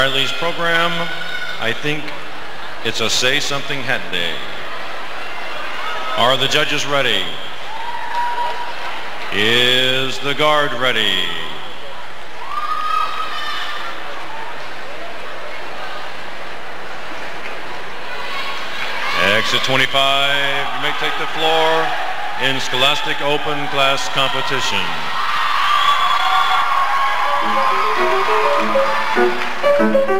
Bradley's program, I think it's a say something hat day. Are the judges ready? Is the guard ready? Exit 25, you may take the floor in Scholastic Open Class Competition. From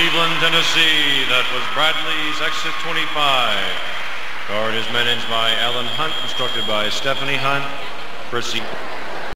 Cleveland, Tennessee, that was Bradley's Exit 25. Guard is managed by Alan Hunt, instructed by Stephanie Hunt. Proceed.